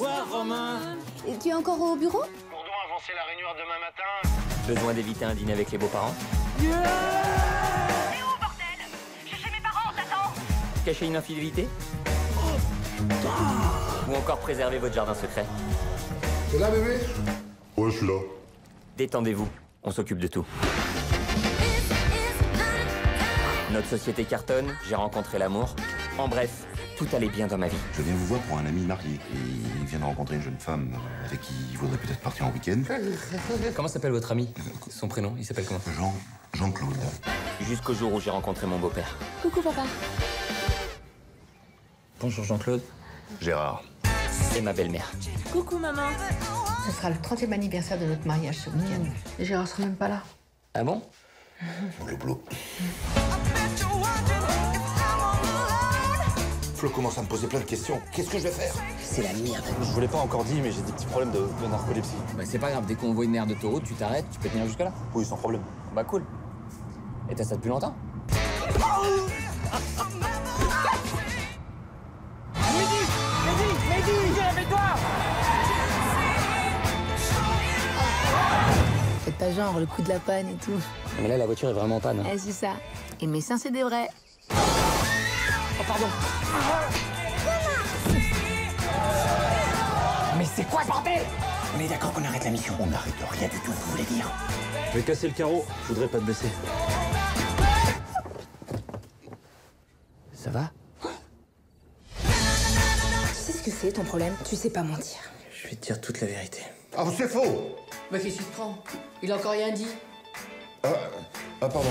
revoir, Romain. Et tu es encore au bureau? Bourdon a avancé la réunion à demain matin. Besoin d'éviter un dîner avec les beaux-parents? Cacher une infidélité? Ou encore préserver votre jardin secret? T'es là, bébé? Ouais, je suis là. Détendez-vous, on s'occupe de tout. Notre société cartonne, j'ai rencontré l'amour. En bref, tout allait bien dans ma vie. Je viens vous voir pour un ami marié. Et il vient de rencontrer une jeune femme avec qui il voudrait peut-être partir en week-end. Comment s'appelle votre ami? Son prénom, il s'appelle comment? Jean, Jean-Claude. Jusqu'au jour où j'ai rencontré mon beau-père. Coucou papa. Bonjour Jean-Claude. Gérard. Et ma belle-mère. Coucou maman. Ce sera le 30e anniversaire de notre mariage ce week-end. Et Gérard sera même pas là. Ah bon? Blou-blou. Flo commence à me poser plein de questions. Qu'est-ce que je vais faire C'est la merde. Je vous l'ai pas encore dit, mais j'ai des petits problèmes de, de narcolepsie. Bah c'est pas grave, dès qu'on voit une aire d'autoroute, tu t'arrêtes, tu peux tenir jusque là. Oui, sans problème. Bah cool. Et t'as ça depuis longtemps Faites pas genre le coup de la panne et tout. Mais là la voiture est vraiment en panne. Eh, c'est ça. Et mes seins, c'est des vrais. Pardon Mais c'est quoi ce bordel? On est d'accord qu'on arrête la mission On n'arrête rien du tout, vous voulez dire? Je vais casser le carreau. Je voudrais pas te blesser. Ça va? Tu sais ce que c'est ton problème? Tu sais pas mentir. Je vais te dire toute la vérité. Ah, c'est faux Bah qu'est-ce qu'il prend? Il a encore rien dit. Ah, ah, pardon.